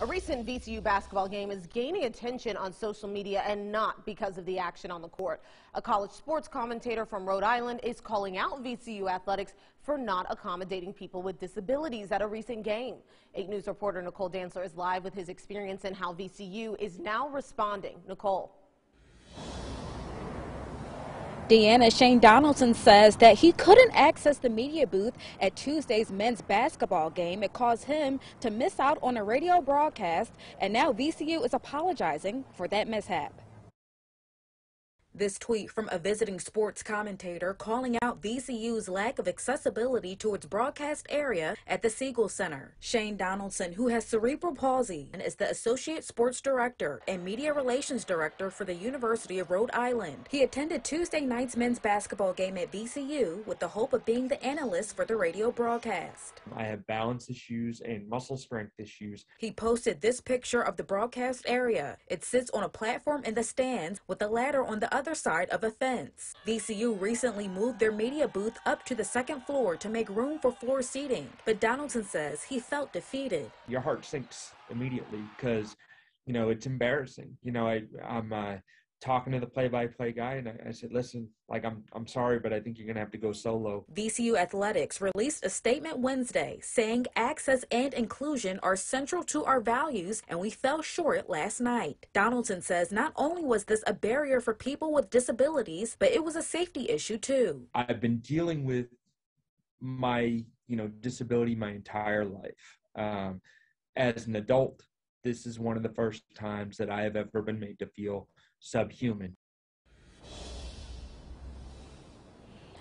A recent VCU basketball game is gaining attention on social media and not because of the action on the court. A college sports commentator from Rhode Island is calling out VCU athletics for not accommodating people with disabilities at a recent game. 8 News reporter Nicole Dantzler is live with his experience and how VCU is now responding. Nicole. Deanna Shane Donaldson says that he couldn't access the media booth at Tuesday's men's basketball game. It caused him to miss out on a radio broadcast, and now VCU is apologizing for that mishap. This tweet from a visiting sports commentator calling out VCU's lack of accessibility to its broadcast area at the Siegel Center. Shane Donaldson, who has cerebral palsy and is the Associate Sports Director and Media Relations Director for the University of Rhode Island. He attended Tuesday night's men's basketball game at VCU with the hope of being the analyst for the radio broadcast. I have balance issues and muscle strength issues. He posted this picture of the broadcast area. It sits on a platform in the stands with a ladder on the other other side of a fence. VCU recently moved their media booth up to the second floor to make room for floor seating, but Donaldson says he felt defeated. Your heart sinks immediately because, you know, it's embarrassing. You know, I, I'm, uh, talking to the play-by-play guy and I, I, said listen like i'm i'm sorry but i think you're going to have to go solo. Vcu athletics released a statement wednesday saying access and inclusion are central to our values and we fell short last night. Donaldson says not only was this a barrier for people with disabilities but it was a safety issue too. I've been dealing with my you know disability my entire life um, as an adult this is one of the first times that i have ever been made to feel subhuman.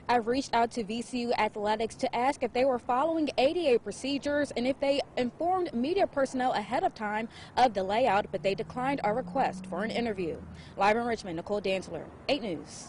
I've reached out to VCU Athletics to ask if they were following ADA procedures and if they informed media personnel ahead of time of the layout, but they declined our request for an interview. Live in Richmond, Nicole Dantzler, 8 News.